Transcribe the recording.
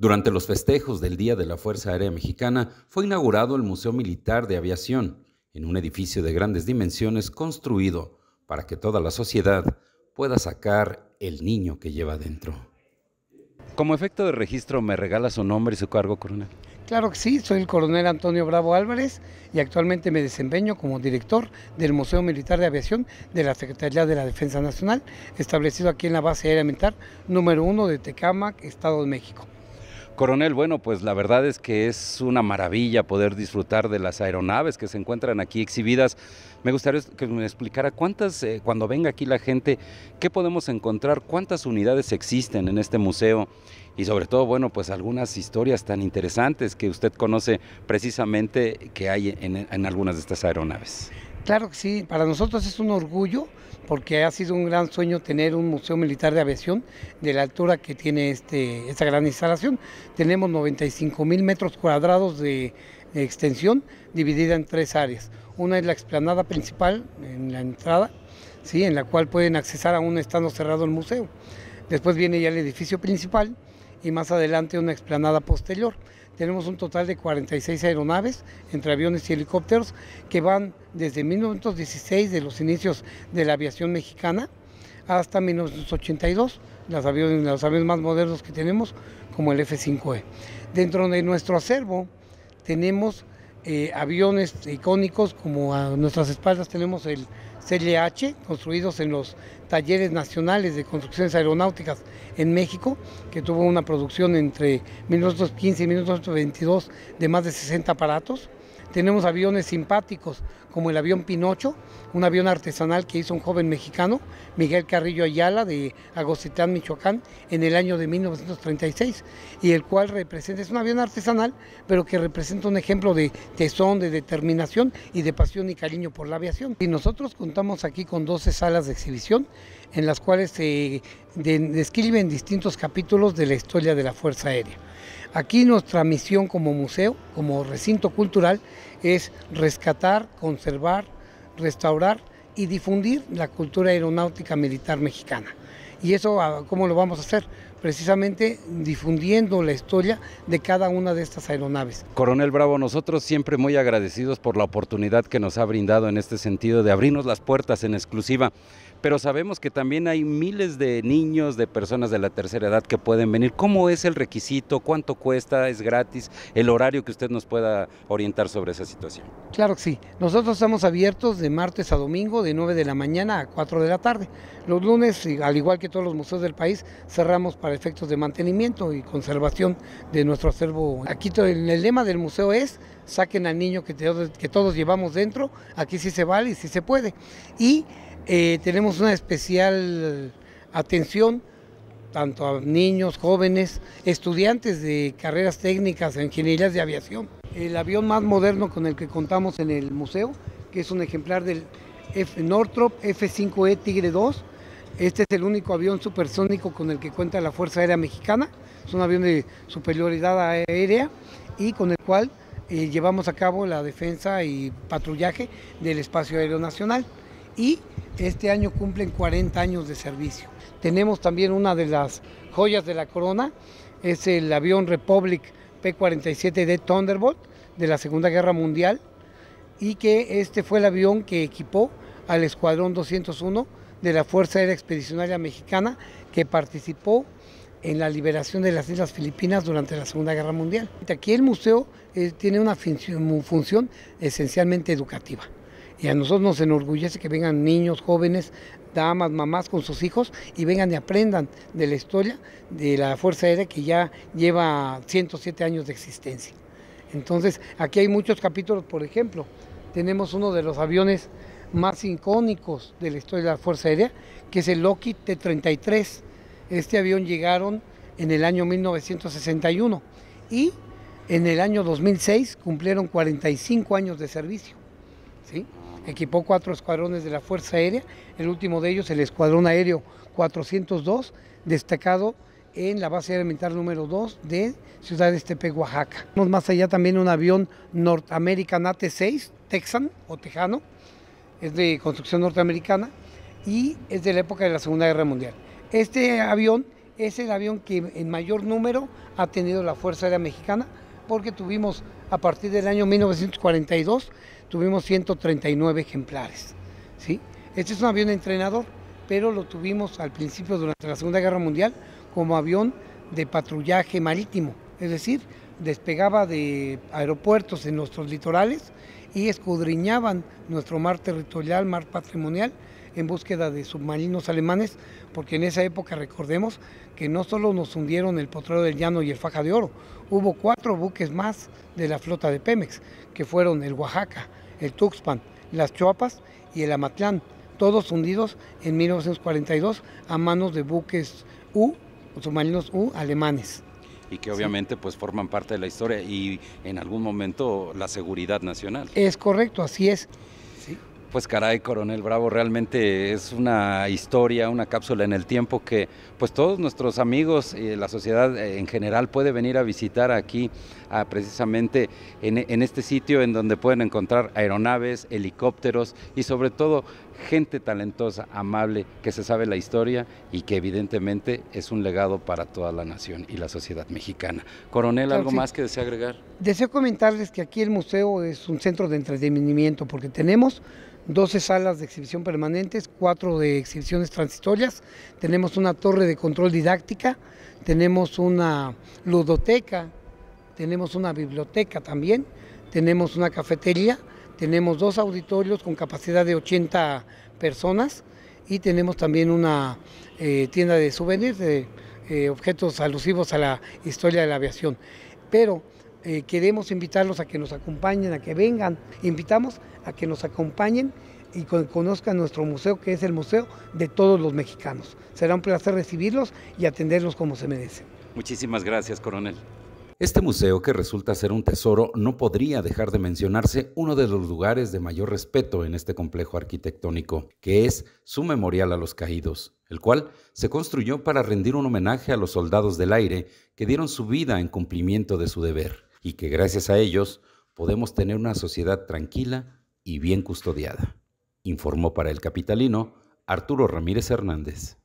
Durante los festejos del Día de la Fuerza Aérea Mexicana fue inaugurado el Museo Militar de Aviación, en un edificio de grandes dimensiones construido para que toda la sociedad pueda sacar el niño que lleva dentro. Como efecto de registro, ¿me regala su nombre y su cargo, coronel? Claro que sí, soy el coronel Antonio Bravo Álvarez y actualmente me desempeño como director del Museo Militar de Aviación de la Secretaría de la Defensa Nacional, establecido aquí en la base aérea militar número uno de Tecámac, Estado de México. Coronel, bueno, pues la verdad es que es una maravilla poder disfrutar de las aeronaves que se encuentran aquí exhibidas. Me gustaría que me explicara cuántas, eh, cuando venga aquí la gente, qué podemos encontrar, cuántas unidades existen en este museo y sobre todo, bueno, pues algunas historias tan interesantes que usted conoce precisamente que hay en, en algunas de estas aeronaves. Claro que sí, para nosotros es un orgullo porque ha sido un gran sueño tener un museo militar de aviación de la altura que tiene este, esta gran instalación. Tenemos 95 mil metros cuadrados de, extensión dividida en tres áreas. Una es la explanada principal en la entrada, ¿sí? en la cual pueden accesar aún estando cerrado el museo. Después viene ya el edificio principal y más adelante una explanada posterior. Tenemos un total de 46 aeronaves entre aviones y helicópteros que van desde 1916, de los inicios de la aviación mexicana, hasta 1982, los aviones, los aviones más modernos que tenemos, como el F-5E. Dentro de nuestro acervo tenemos eh, aviones icónicos, como a nuestras espaldas tenemos el CLH, construidos en los talleres nacionales de construcciones aeronáuticas en México, que tuvo una producción entre 1915 y 1922 de más de 60 aparatos. Tenemos aviones simpáticos como el avión Pinocho, un avión artesanal que hizo un joven mexicano, Miguel Carrillo Ayala, de Agostitán, Michoacán, en el año de 1936, y el cual representa, es un avión artesanal, pero que representa un ejemplo de tesón, de determinación y de pasión y cariño por la aviación. Y nosotros contamos aquí con 12 salas de exhibición, en las cuales se describen distintos capítulos de la historia de la Fuerza Aérea. Aquí nuestra misión como museo, como recinto cultural, es rescatar, conservar, restaurar y difundir la cultura aeronáutica militar mexicana. ¿Y eso ah, cómo lo vamos a hacer? Precisamente difundiendo la historia de cada una de estas aeronaves. Coronel Bravo, nosotros siempre muy agradecidos por la oportunidad que nos ha brindado en este sentido de abrirnos las puertas en exclusiva pero sabemos que también hay miles de niños, de personas de la tercera edad que pueden venir. ¿Cómo es el requisito? ¿Cuánto cuesta? ¿Es gratis? ¿El horario que usted nos pueda orientar sobre esa situación? Claro que sí. Nosotros estamos abiertos de martes a domingo, de 9 de la mañana a 4 de la tarde. Los lunes, al igual que todos los museos del país, cerramos para efectos de mantenimiento y conservación de nuestro acervo. Aquí el lema del museo es saquen al niño que, que todos llevamos dentro, aquí sí se vale y sí se puede. Y eh, tenemos una especial atención tanto a niños, jóvenes, estudiantes de carreras técnicas, ingenierías de aviación. El avión más moderno con el que contamos en el museo, que es un ejemplar del F Northrop F-5E Tigre 2. Este es el único avión supersónico con el que cuenta la Fuerza Aérea Mexicana. Es un avión de superioridad aérea y con el cual eh, llevamos a cabo la defensa y patrullaje del espacio aéreo nacional. Y este año cumplen 40 años de servicio. Tenemos también una de las joyas de la corona, es el avión Republic P-47D Thunderbolt de la Segunda Guerra Mundial y que este fue el avión que equipó al Escuadrón 201 de la Fuerza Aérea Expedicionaria Mexicana que participó en la liberación de las Islas Filipinas durante la Segunda Guerra Mundial. Aquí el museo eh, tiene una función esencialmente educativa. Y a nosotros nos enorgullece que vengan niños, jóvenes, damas, mamás con sus hijos y vengan y aprendan de la historia de la Fuerza Aérea que ya lleva 107 años de existencia. Entonces, aquí hay muchos capítulos, por ejemplo, tenemos uno de los aviones más icónicos de la historia de la Fuerza Aérea, que es el Lockheed T-33. Este avión llegaron en el año 1961 y en el año 2006 cumplieron 45 años de servicio. ¿sí? Equipó cuatro escuadrones de la Fuerza Aérea, el último de ellos el Escuadrón Aéreo 402, destacado en la base aérea militar número 2 de Ciudad de Estepe, Oaxaca. Tenemos más allá también un avión North American AT-6, Texan o Tejano, es de construcción norteamericana y es de la época de la Segunda Guerra Mundial. Este avión es el avión que en mayor número ha tenido la Fuerza Aérea Mexicana, porque tuvimos a partir del año 1942, tuvimos 139 ejemplares. ¿sí? Este es un avión entrenador, pero lo tuvimos al principio durante la Segunda Guerra Mundial como avión de patrullaje marítimo, es decir, despegaba de aeropuertos en nuestros litorales y escudriñaban nuestro mar territorial, mar patrimonial, en búsqueda de submarinos alemanes, porque en esa época recordemos que no solo nos hundieron el Potrero del Llano y el Faja de Oro, hubo cuatro buques más de la flota de Pemex, que fueron el Oaxaca, el Tuxpan, las Chuapas y el Amatlán, todos hundidos en 1942 a manos de buques U, submarinos U alemanes y que obviamente pues forman parte de la historia y en algún momento la seguridad nacional. Es correcto, así es. Pues caray, coronel Bravo, realmente es una historia, una cápsula en el tiempo que pues todos nuestros amigos y la sociedad en general puede venir a visitar aquí precisamente en, este sitio en donde pueden encontrar aeronaves, helicópteros y sobre todo gente talentosa, amable, que se sabe la historia y que evidentemente es un legado para toda la nación y la sociedad mexicana. Coronel, ¿algo más que desea agregar? Deseo comentarles que aquí el museo es un centro de entretenimiento porque tenemos 12 salas de exhibición permanentes, 4 de exhibiciones transitorias, tenemos una torre de control didáctica, tenemos una ludoteca, tenemos una biblioteca también, tenemos una cafetería, tenemos dos auditorios con capacidad de 80 personas y tenemos también una eh, tienda de souvenirs, de eh, objetos alusivos a la historia de la aviación. Pero eh, queremos invitarlos a que nos acompañen, a que vengan. Invitamos a que nos acompañen y conozcan nuestro museo, que es el museo de todos los mexicanos. Será un placer recibirlos y atenderlos como se merece. Muchísimas gracias, coronel. Este museo, que resulta ser un tesoro, no podría dejar de mencionarse uno de los lugares de mayor respeto en este complejo arquitectónico, que es su memorial a los caídos, el cual se construyó para rendir un homenaje a los soldados del aire que dieron su vida en cumplimiento de su deber y que gracias a ellos podemos tener una sociedad tranquila y bien custodiada, informó para el capitalino Arturo Ramírez Hernández.